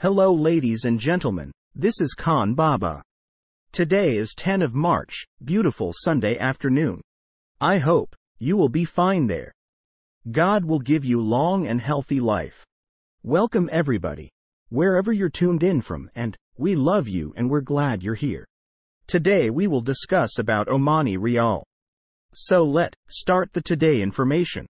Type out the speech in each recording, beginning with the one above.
Hello ladies and gentlemen, this is Khan Baba. Today is 10 of March, beautiful Sunday afternoon. I hope you will be fine there. God will give you long and healthy life. Welcome everybody, wherever you're tuned in from, and we love you and we're glad you're here. Today we will discuss about Omani Rial. So let start the today information.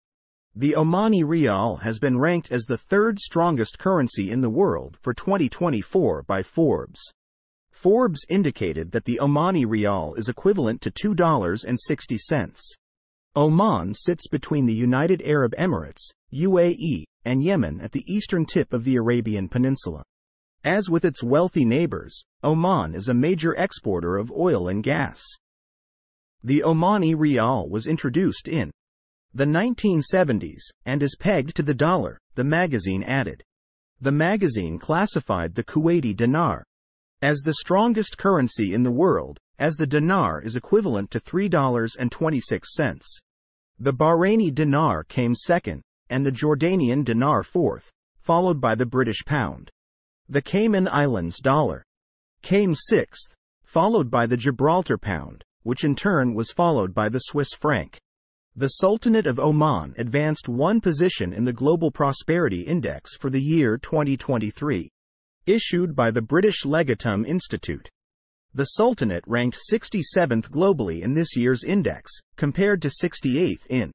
The Omani Rial has been ranked as the third strongest currency in the world for 2024 by Forbes. Forbes indicated that the Omani Rial is equivalent to $2.60. Oman sits between the United Arab Emirates, UAE, and Yemen at the eastern tip of the Arabian Peninsula. As with its wealthy neighbors, Oman is a major exporter of oil and gas. The Omani Rial was introduced in the 1970s, and is pegged to the dollar, the magazine added. The magazine classified the Kuwaiti dinar as the strongest currency in the world, as the dinar is equivalent to $3.26. The Bahraini dinar came second, and the Jordanian dinar fourth, followed by the British pound. The Cayman Islands dollar came sixth, followed by the Gibraltar pound, which in turn was followed by the Swiss franc. The Sultanate of Oman advanced one position in the Global Prosperity Index for the year 2023. Issued by the British Legatum Institute. The Sultanate ranked 67th globally in this year's index, compared to 68th in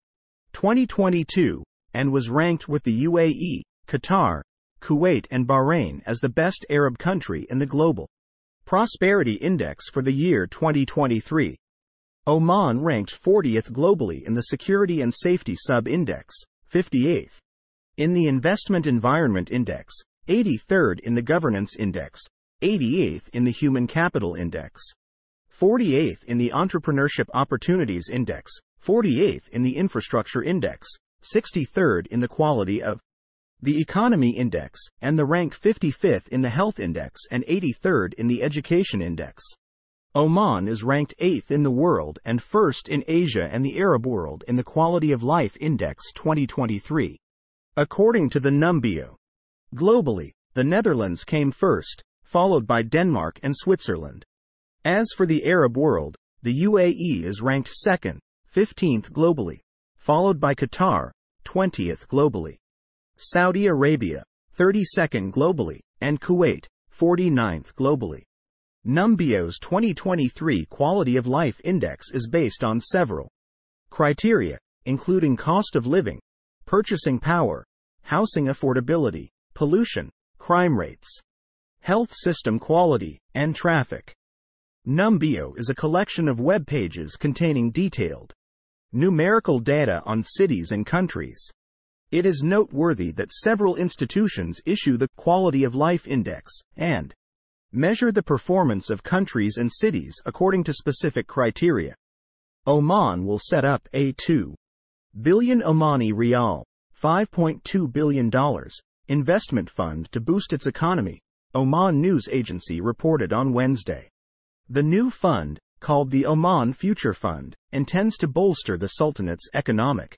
2022, and was ranked with the UAE, Qatar, Kuwait, and Bahrain as the best Arab country in the Global Prosperity Index for the year 2023. Oman ranked 40th globally in the Security and Safety Sub-Index, 58th. In the Investment Environment Index, 83rd in the Governance Index, 88th in the Human Capital Index, 48th in the Entrepreneurship Opportunities Index, 48th in the Infrastructure Index, 63rd in the Quality of the Economy Index, and the rank 55th in the Health Index and 83rd in the Education Index. Oman is ranked 8th in the world and 1st in Asia and the Arab world in the Quality of Life Index 2023. According to the Numbeo. Globally, the Netherlands came first, followed by Denmark and Switzerland. As for the Arab world, the UAE is ranked 2nd, 15th globally, followed by Qatar, 20th globally. Saudi Arabia, 32nd globally, and Kuwait, 49th globally. Numbeo's 2023 Quality of Life Index is based on several criteria, including cost of living, purchasing power, housing affordability, pollution, crime rates, health system quality, and traffic. Numbeo is a collection of web pages containing detailed numerical data on cities and countries. It is noteworthy that several institutions issue the Quality of Life Index and Measure the performance of countries and cities according to specific criteria. Oman will set up a 2 billion Omani Rial, $5.2 billion, investment fund to boost its economy, Oman News Agency reported on Wednesday. The new fund, called the Oman Future Fund, intends to bolster the Sultanate's economic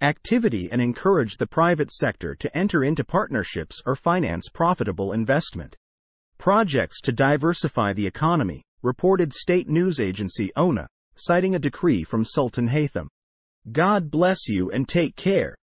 activity and encourage the private sector to enter into partnerships or finance profitable investment. Projects to diversify the economy, reported state news agency ONA, citing a decree from Sultan Haytham. God bless you and take care.